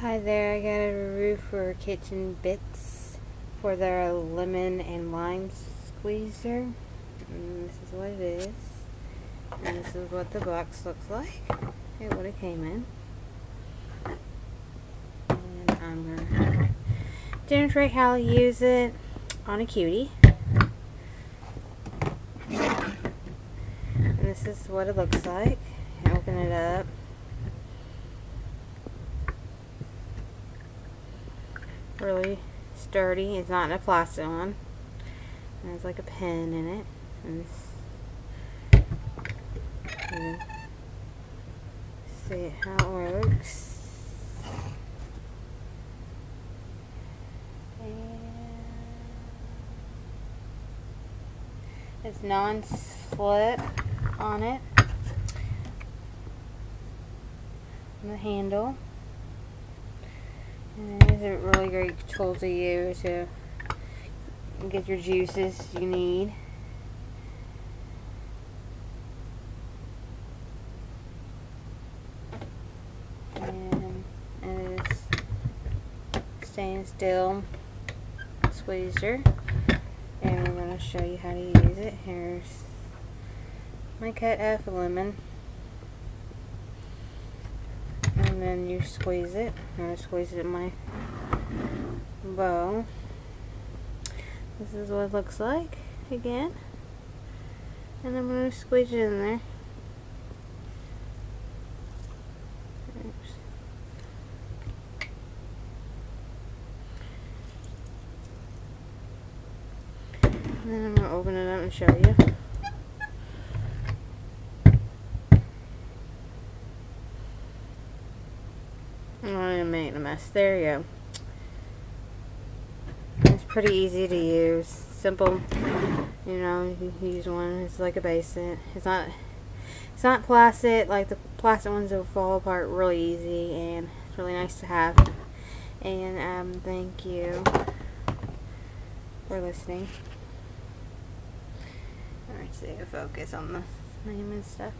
Hi there, I got a review for Kitchen Bitz for their lemon and lime squeezer. And this is what it is. And this is what the box looks like. And what it came in. And I'm going to demonstrate how to use it on a cutie. And this is what it looks like. Open it up. Really sturdy. It's not a plastic one. There's like a pen in it. And see how it works. It's non-slip on it. On the handle. And it is a really great tool to use to get your juices you need. And it is stainless steel squeezer. And I'm going to show you how to use it. Here's my cut of lemon and then you squeeze it. I'm to squeeze it in my bow. This is what it looks like again. And I'm going to squeeze it in there. Oops. And then I'm going to open it up and show you. I'm making a mess. There you go. It's pretty easy to use. Simple. You know, you use one. It's like a basin. It's not it's not plastic. Like the plastic ones will fall apart really easy and it's really nice to have. And um, thank you for listening. Alright, so focus on the name and stuff.